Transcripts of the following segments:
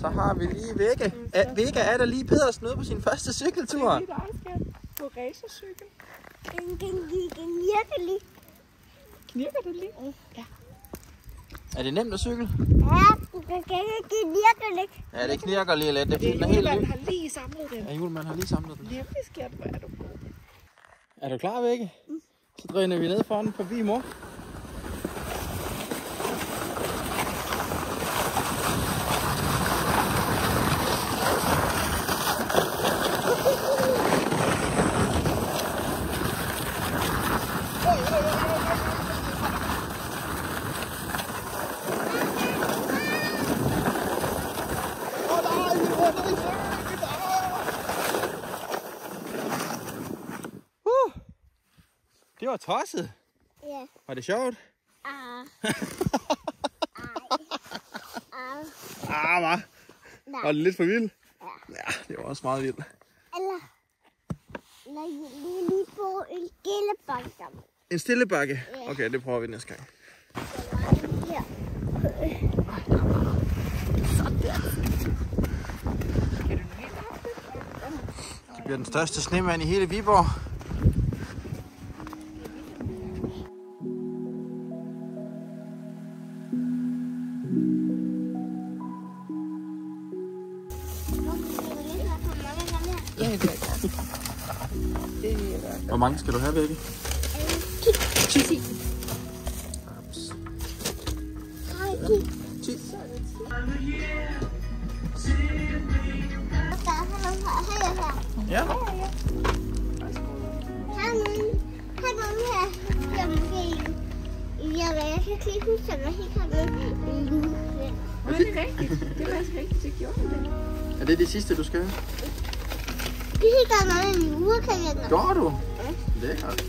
Så har vi lige Vega. Er, Vega er der lige Pedersen ude på sin første cykeltur. Lige dig, skat. På racercykel. Den, den, den, den virker lige. Knirker det lige? Er det nemt at cykle? Ja, den virker lidt. Ja, det knirker lige lidt. Det er, den er helt Julemanden har lige samlet den. Ja, julemanden har lige samlet den. Nemlig, skat, hvor er du god. Er du klar, Vega? Så drøner vi ned foran forbi mor. Tosset. Ja. Var det sjovt? Ah. Ah. Ah, var. Nej. Var det lidt for vildt? Ja. Ja, det var også meget vildt. Eller, når jeg lige, lige på en gældebank. En stille bakke. Ja. Okay, det prøver vi næste gang. Her. Det bliver den største snemand i hele Viborg. Hvor mange skal du have, baby? 10. Ups. Hej, kig. 10. Der er nogle her, her, her. Ja. Er er nogle her. Jeg kan ikke huske, om jeg helt har noget en lue. Nå, det er rigtigt. Det var altså rigtigt, det gjorde det. Er det det sidste, du skal have? Det er er noget en lue, kan jeg nå. Går du? Lækkert.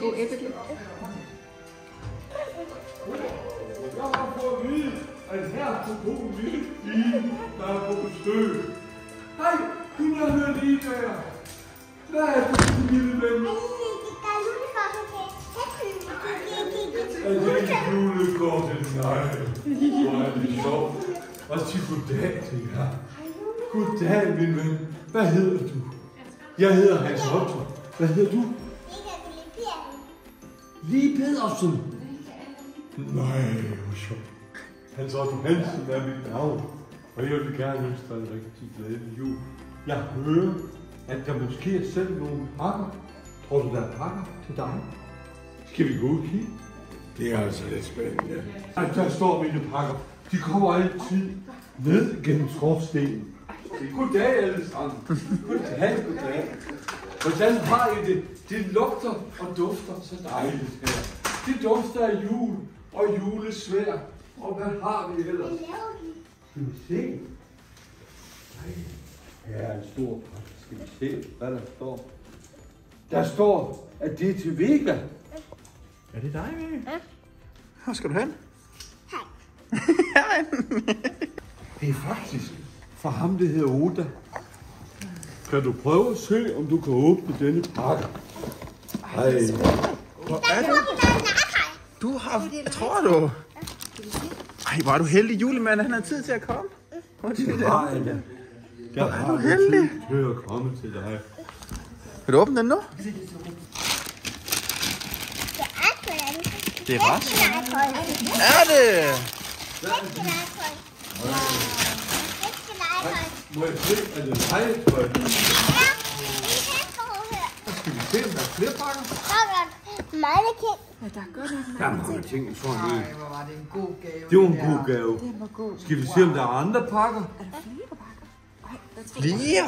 God æbleklip. Jeg har fået at vide, at her på god lille pige, der er på besøg. Hej, hun er her lige der. Hvad er det, lille ven? Det ikke julekortet? Nej. Hvor er det sjovt. Og sig goddag til jer. Goddag, min ven. Hvad hedder du? Jeg hedder Hans Otto. Hvad hedder du? Lige Pedersen. Nej, hvor sjovt. Hans Otto Hansen er mit navn, og jeg vil gerne ønske dig en rigtig glædelig jul. Jeg hører, at der måske er selv nogle pakker. Tror du, der er pakker til dig? Skal vi gå ud og kigge? Det er altså lidt spændende. Ej, der står mine pakker. De kommer altid ned gennem skorstenen. Goddag alle sammen. Goddag, goddag. Hvordan har I det? Det lugter og dufter så dejligt her. Det dufter af jul og julesvær. Og hvad har vi ellers? Skal vi se? Nej, her er en stor pakke. Skal vi se, hvad der står? Der står, at det er til Vega. Er det dig, Vega? Ja. Hvor skal du hen? Det er faktisk for ham, der hedder Oda. Kan du prøve at se, om du kan åbne denne pakke? Hej. Hvor er du? Du har... Jeg tror du. Ej, hvor er du heldig, julemand. Han har tid til at komme. Hvor er det Det der? har jeg da. Jeg er har du heldig. tid til at komme til dig. Vil du åbne den nu? Det er ret. Er det? Må jeg se, er det legetøj? Skal vi se, om der er flere pakker? Meget kendt. Ja, der er godt nok Der er mange ting i sådan en. Ej, hvor var det en god gave. Det var en god gave. Den var god. Skal vi se, om der er andre pakker? Er der flere pakker? Er. Lige.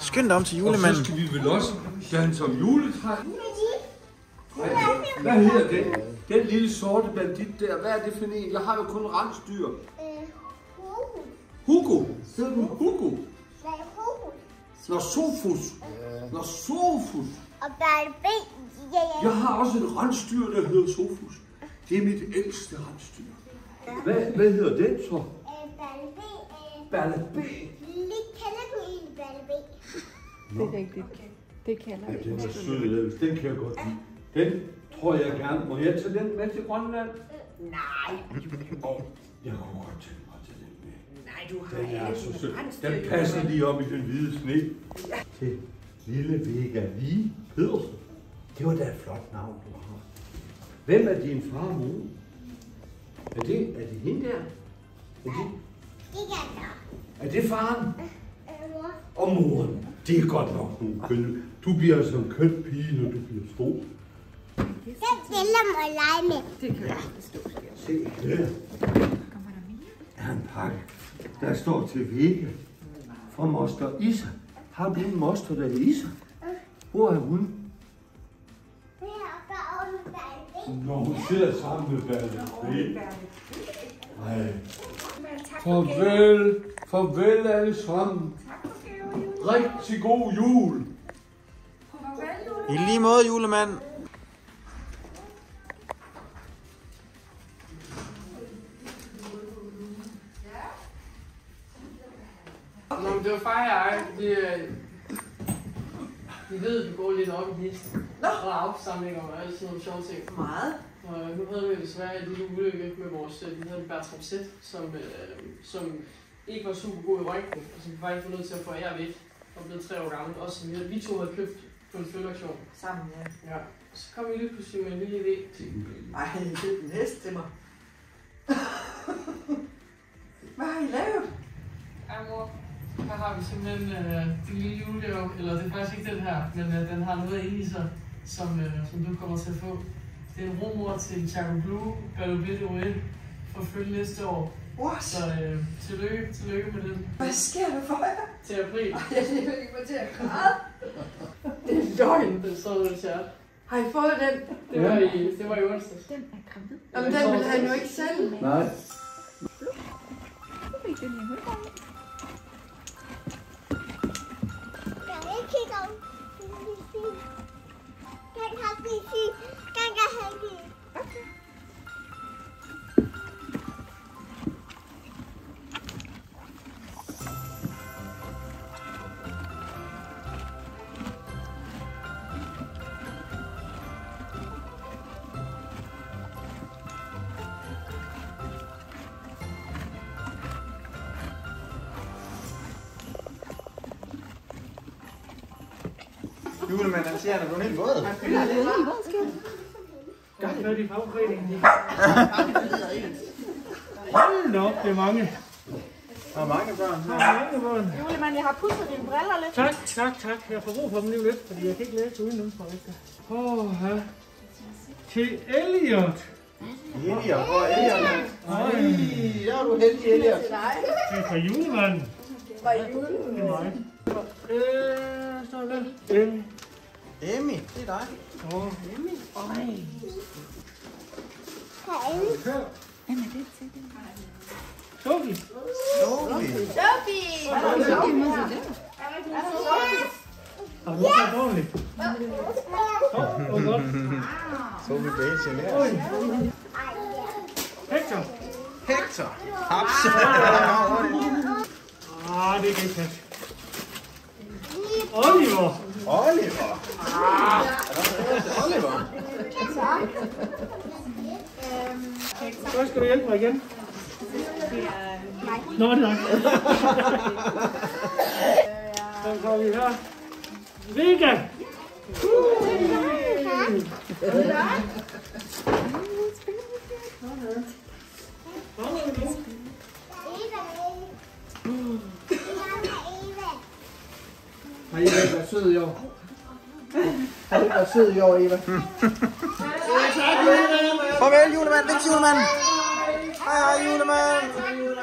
Skynd dig om til Og så julemanden. skal vi vel også danse som juletræ. Hvad hedder den? Den lille sorte bandit der, hvad er det for en? Jeg har jo kun rensdyr. Hugo. Hedder den Hugo? Nå, Sofus. Nå, Sofus. Og der er. Ja, ja. Jeg har også en rensdyr, der hedder Sofus. Det er mit ældste rensdyr. Hvad, hvad hedder den så? Øh, Balle B. øh, Balle B. Lidt kender du egentlig Balle B? Det er rigtigt. Det kalder Ja, vi den er det. sød. Den kan jeg godt lide. Den tror jeg gerne. Må jeg tage den med til Grønland? Nej, Åh, jeg kunne godt tænke mig til den med. nej, du har Den er så sød. Den passer lige op i den hvide sne. Til lille Vega Lige Pedersen. Det var da et flot navn, du har. Hvem er din far og mor? Er det, er det hende der? Er det, Ikke altså. er det faren? Øh, mor. Og moren. Det er godt nok nogle kønne. Du bliver altså en køn pige, når du bliver stor. Den stiller mig at lege med. Det kan jeg forstå, sker. Se her Kommer der mere? er en pakke. Der står til Vega fra moster Isa. Har du en moster, der er Isa? Hvor er hun? Der Når hun sidder sammen med Bertel Nej. Farvel. Farvel alle sammen. Rigtig god jul. I lige måde, julemand. Det var far og jeg. Vi, øh, vi ved, vi går lidt op i listen. Og afsamlinger og alle sådan nogle sjove ting. Meget. Og nu havde vi desværre en lille ulykke med vores, øh, vi havde en Bertram Z, som, øh, som ikke var super god i røntgen, og som vi faktisk var nødt til at få ære væk, og blev tre år gammel, også som vi, vi to havde købt på en følgeaktion. Sammen, ja. Ja. Så kom vi lige pludselig med en lille idé. Ej, det er den hest til mig. Hvad har I lavet? Ja, mor. Her har vi simpelthen øh, den lille julegave, eller det er faktisk ikke den her, men øh, den har noget inde i sig, som, øh, som du kommer til at få. Det er en rumor til Chaco Blue, Galopette Royal, for at følge næste år. What? Så øh, tillykke, tillykke med den Hvad sker der for jer? til april. Jeg vil ikke få til at græde. Det er løgn. Den står der jer. Har I fået den? Det var i, det var i onsdags. Den er gravid. Jamen, den vil han jo ikke selv. Nej. Du fik den i hulrummet. Vil ikke kigge om. Den har vi sige. Julemanden, han siger, at han er blevet helt våd. Godt hørt i fagforeningen. Hold da op, det er mange. Der er mange børn. Der er mange børn. Julemand, jeg har pudset dine briller lidt. Tak, tak, tak. Jeg får brug for dem lige lidt, fordi jeg kan ikke læse udenfor. Åh, ja. Til Elliot. Elliot, hvor er Elliot? Ej, der er du heldig, Elliot. Det er fra julemanden. I ude? Det er mig. Øh, står der. Emmy, det er dig. åh, Herinde. Hvem er det til den? Sophie. Sophie. Har du så dårligt? Åh, hvor godt. Sophie Bale, ja. Hector. Hector. Haps. Ah, det kan ikke passe. Oliver. Oliver. Oliver. Så skal du hjælpe mig igen. Nå, det er nok. Så går vi her. Vega! Har I været sød i år? Har I sød i år, Eva? Farvel, julemand. Det er julemand. Hej, hej, julemand.